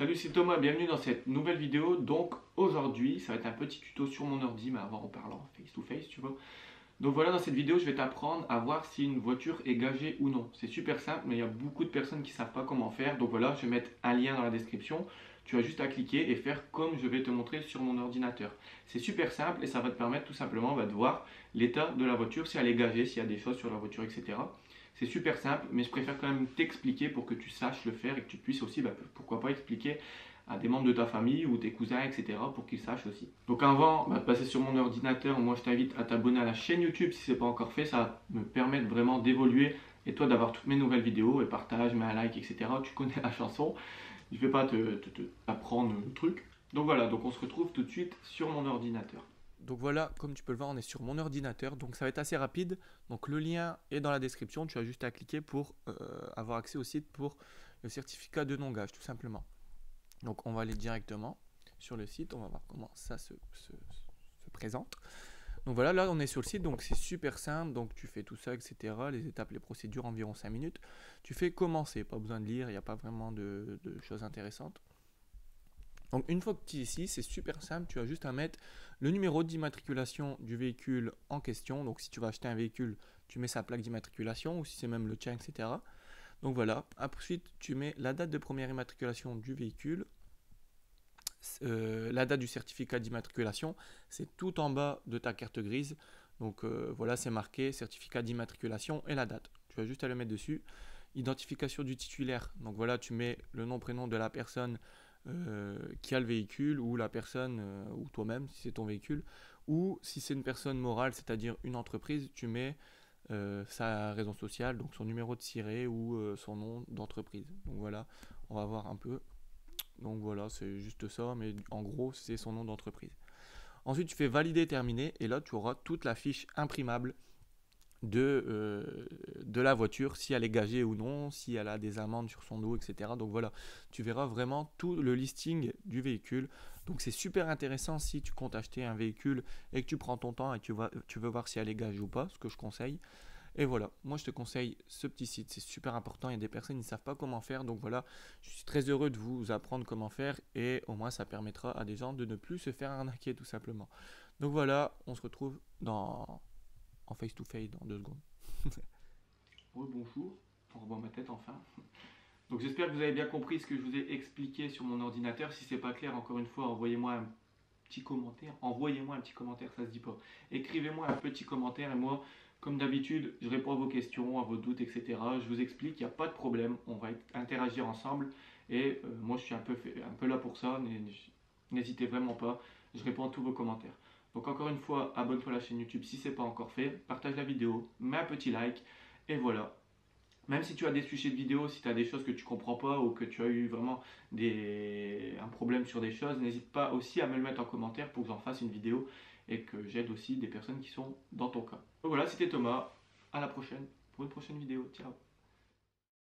Salut c'est Thomas, bienvenue dans cette nouvelle vidéo. Donc aujourd'hui ça va être un petit tuto sur mon ordi, mais avant en parlant face to face tu vois. Donc voilà dans cette vidéo je vais t'apprendre à voir si une voiture est gagée ou non. C'est super simple mais il y a beaucoup de personnes qui ne savent pas comment faire. Donc voilà je vais mettre un lien dans la description. Tu as juste à cliquer et faire comme je vais te montrer sur mon ordinateur. C'est super simple et ça va te permettre tout simplement bah, de voir l'état de la voiture, si elle est gagée, s'il y a des choses sur la voiture, etc. C'est super simple, mais je préfère quand même t'expliquer pour que tu saches le faire et que tu puisses aussi, bah, pourquoi pas expliquer à des membres de ta famille ou tes cousins, etc. pour qu'ils sachent aussi. Donc avant bah, de passer sur mon ordinateur, moi je t'invite à t'abonner à la chaîne YouTube si ce n'est pas encore fait. Ça va me permettre vraiment d'évoluer et toi d'avoir toutes mes nouvelles vidéos et partage, mets un like, etc. Tu connais la chanson. Je ne vais pas t'apprendre te, le truc. Donc voilà, donc on se retrouve tout de suite sur mon ordinateur. Donc voilà, comme tu peux le voir, on est sur mon ordinateur, donc ça va être assez rapide. Donc le lien est dans la description, tu as juste à cliquer pour euh, avoir accès au site pour le certificat de non-gage, tout simplement. Donc on va aller directement sur le site, on va voir comment ça se, présente. Donc voilà, là on est sur le site, donc c'est super simple, donc tu fais tout ça, etc. Les étapes, les procédures, environ 5 minutes. Tu fais commencer, pas besoin de lire, il n'y a pas vraiment de choses intéressantes. Donc une fois que tu es ici, c'est super simple, tu as juste à mettre le numéro d'immatriculation du véhicule en question. Donc si tu vas acheter un véhicule, tu mets sa plaque d'immatriculation ou si c'est même le tien, etc. Donc voilà, ensuite tu mets la date de première immatriculation du véhicule, euh, la date du certificat d'immatriculation, c'est tout en bas de ta carte grise. Donc euh, voilà, c'est marqué certificat d'immatriculation et la date. Tu as juste à le mettre dessus. Identification du titulaire. Donc voilà, tu mets le nom, prénom de la personne euh, qui a le véhicule ou la personne euh, ou toi-même si c'est ton véhicule ou si c'est une personne morale c'est-à-dire une entreprise tu mets euh, sa raison sociale donc son numéro de ciré ou son nom d'entreprise. Donc voilà on va voir un peu. Donc voilà c'est juste ça mais en gros c'est son nom d'entreprise. Ensuite tu fais valider terminer et là tu auras toute la fiche imprimable de, de la voiture, si elle est gagée ou non, si elle a des amendes sur son dos, etc. Donc voilà, tu verras vraiment tout le listing du véhicule. Donc c'est super intéressant si tu comptes acheter un véhicule et que tu prends ton temps et tu, tu veux voir si elle est gagée ou pas, ce que je conseille. Et voilà, moi je te conseille ce petit site, c'est super important. Il y a des personnes qui ne savent pas comment faire, donc voilà, je suis très heureux de vous apprendre comment faire et au moins ça permettra à des gens de ne plus se faire arnaquer tout simplement. Donc voilà, on se retrouve dans en face-to-face dans deux secondes. bonjour, on revoit ma tête enfin. Donc j'espère que vous avez bien compris ce que je vous ai expliqué sur mon ordinateur. Si c'est pas clair, encore une fois, envoyez-moi un petit commentaire. Envoyez-moi un petit commentaire, ça se dit pas. Écrivez-moi un petit commentaire et moi, comme d'habitude, je réponds à vos questions, à vos doutes, etc. Je vous explique, il n'y a pas de problème. On va interagir ensemble et euh, moi je suis un peu, un peu là pour ça. N'hésitez vraiment pas. Je réponds à tous vos commentaires. Donc encore une fois, abonne-toi à la chaîne YouTube si ce n'est pas encore fait. Partage la vidéo, mets un petit like. Et voilà. Même si tu as des sujets de vidéo, si tu as des choses que tu comprends pas ou que tu as eu vraiment des... un problème sur des choses, n'hésite pas aussi à me le mettre en commentaire pour que j'en fasse une vidéo et que j'aide aussi des personnes qui sont dans ton cas. Voilà, c'était Thomas. À la prochaine pour une prochaine vidéo. Ciao